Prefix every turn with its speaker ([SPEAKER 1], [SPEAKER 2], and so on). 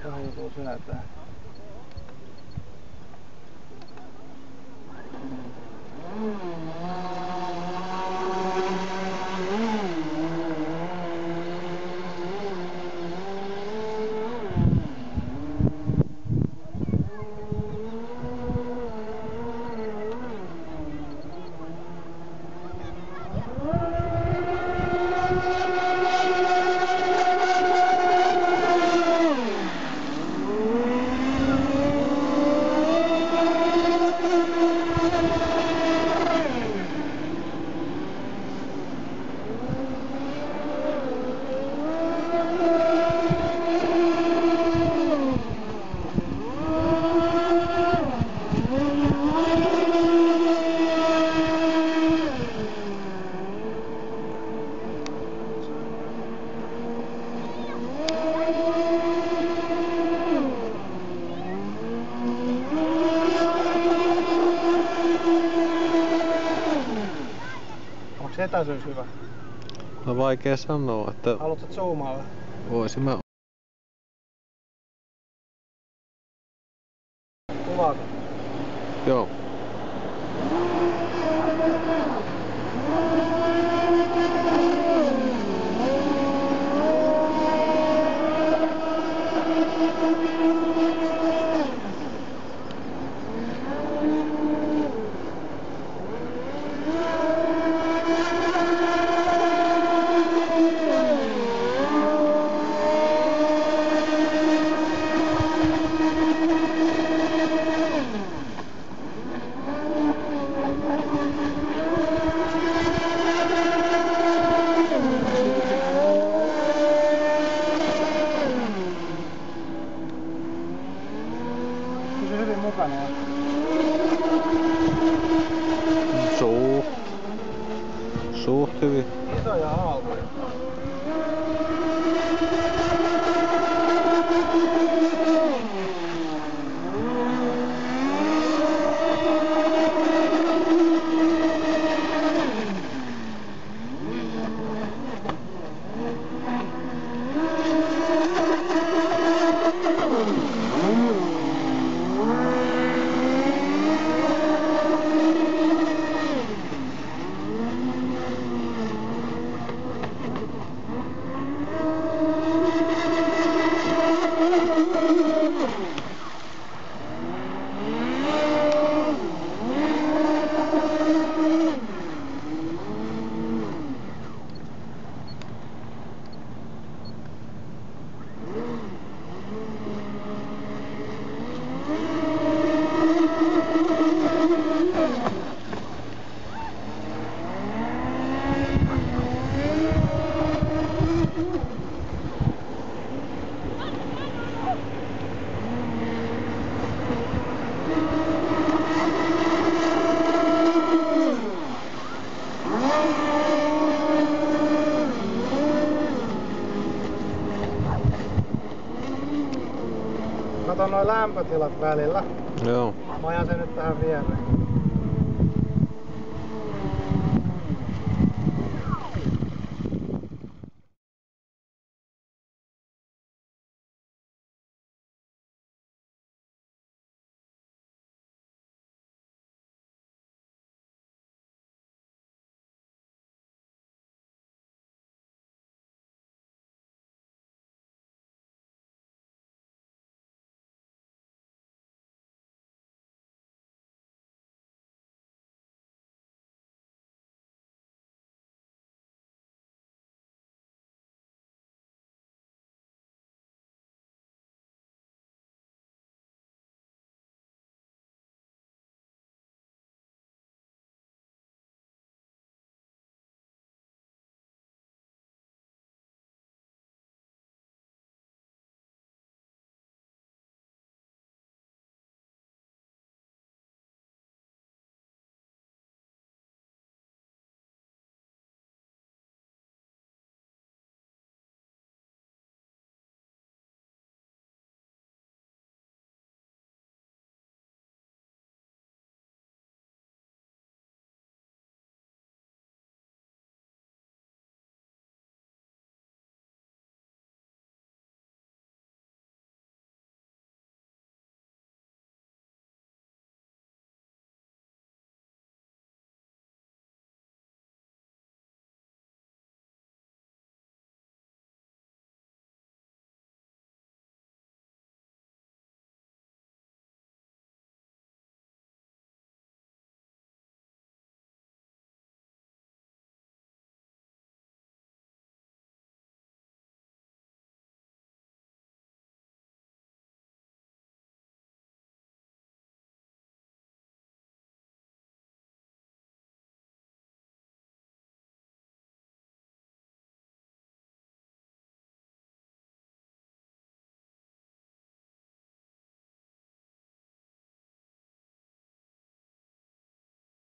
[SPEAKER 1] 最后一组是哪个？Onks etäisyys hyvä?
[SPEAKER 2] No vaikea sanoa, että
[SPEAKER 1] Haluatko zoomailla?
[SPEAKER 2] voisin mä
[SPEAKER 1] Kuvata.
[SPEAKER 2] Joo. Suht hyvin.
[SPEAKER 1] Kato noin lämpötilat välillä.
[SPEAKER 2] Joo.
[SPEAKER 1] Mä ajan sen nyt tähän viereen.